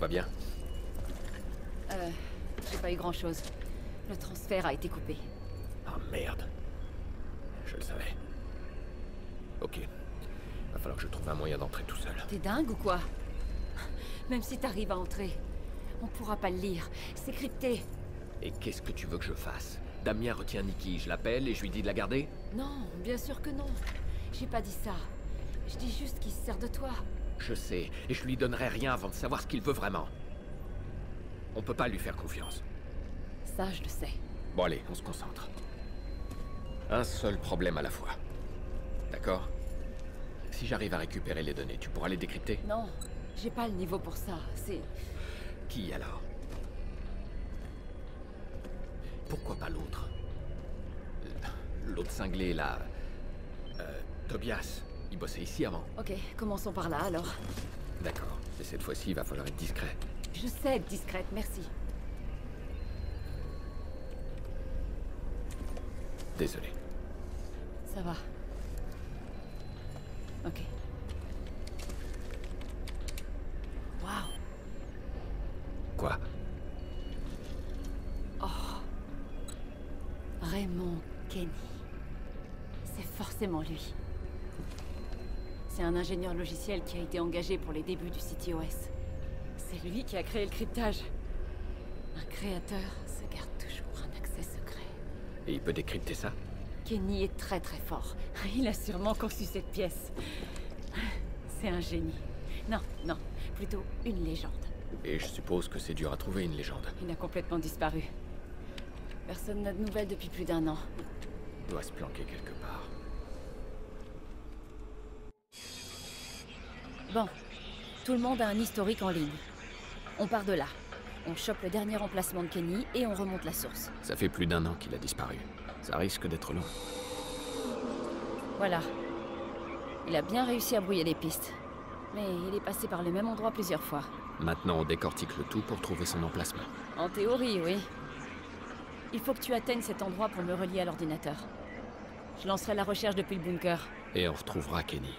va bien Euh, j'ai pas eu grand-chose. Le transfert a été coupé. Ah merde. Je le savais. Ok. Va falloir que je trouve un moyen d'entrer tout seul. T'es dingue ou quoi? Même si t'arrives à entrer, on pourra pas le lire. C'est crypté. Et qu'est-ce que tu veux que je fasse? Damien retient Nikki, je l'appelle et je lui dis de la garder? Non, bien sûr que non. J'ai pas dit ça. Je dis juste qu'il se sert de toi. Je sais, et je lui donnerai rien avant de savoir ce qu'il veut vraiment. On peut pas lui faire confiance. Ça, je le sais. Bon allez, on se concentre. Un seul problème à la fois. D'accord? Si j'arrive à récupérer les données, tu pourras les décrypter? Non, j'ai pas le niveau pour ça. C'est... Qui alors? Pourquoi pas l'autre? L'autre cinglé, là... Euh, Tobias. Il bossait ici avant. Ok, commençons par là alors. D'accord. Et cette fois-ci, il va falloir être discret. Je sais être discrète, merci. Désolé. Ça va. Ok. Waouh. Quoi? Raymond Kenny. C'est forcément lui. C'est un ingénieur logiciel qui a été engagé pour les débuts du CTOS. C'est lui qui a créé le cryptage. Un créateur se garde toujours un accès secret. Et il peut décrypter ça? Kenny est très très fort. Il a sûrement conçu cette pièce. C'est un génie. Non, non, plutôt une légende. Et je suppose que c'est dur à trouver une légende. Il a complètement disparu. Personne n'a de nouvelles depuis plus d'un an. Il doit se planquer quelque part. Bon, tout le monde a un historique en ligne. On part de là. On chope le dernier emplacement de Kenny et on remonte la source. Ça fait plus d'un an qu'il a disparu. Ça risque d'être long. Voilà. Il a bien réussi à brouiller les pistes. Mais il est passé par le même endroit plusieurs fois. Maintenant, on décortique le tout pour trouver son emplacement. En théorie, oui. Il faut que tu atteignes cet endroit pour me relier à l'ordinateur. Je lancerai la recherche depuis le bunker. Et on retrouvera Kenny.